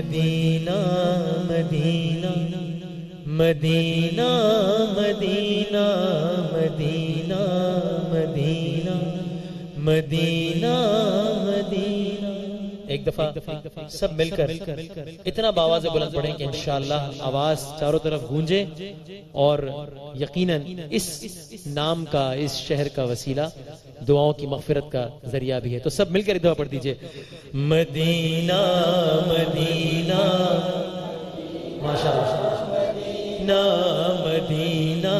Medina Medina Medina Medina Medina Medina Medina Medina. एक दफ़ा सब मिलकर इतना बावाज बुलंद पड़े कि इंशाल्लाह आवाज़ चारों तरफ़ गूंजे और यकीनन इस नाम का इस शहर का वसीला दुआओं की मगफिरत का ज़रिया भी है। तो सब मिलकर दुआ पढ़ दीजिए। Medina Medina Medina Medina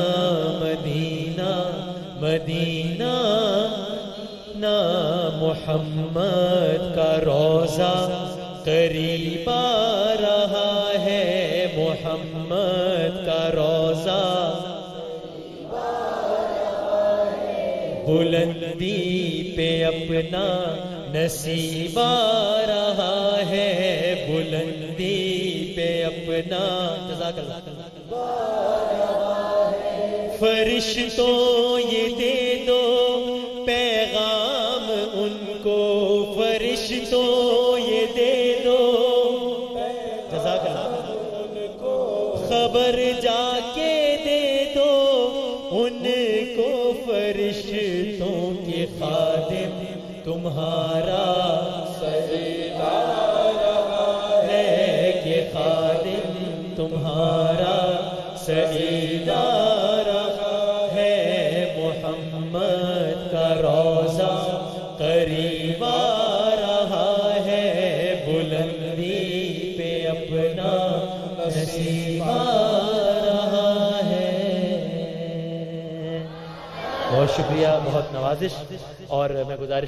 Medina Medina ना मोहम्मद का रोजा करीब आ रहा है। मोहम्मद का रोजा बुलंदी पे अपना नसीब रहा है। बुलंदी पे अपना फरिश्तों ये दे दो पैगाम उनको। फरिश्तों ये दे दो उनको खबर जाके दे दो उनको फरिश्तों के खादिम। तुम्हारा सजदा रहा है मोहम्मद का रोजा। करीब रहा है बुलंदी पे अपना नसीब रहा है। बहुत शुक्रिया, बहुत नवाजिश। और मैं गुजारिश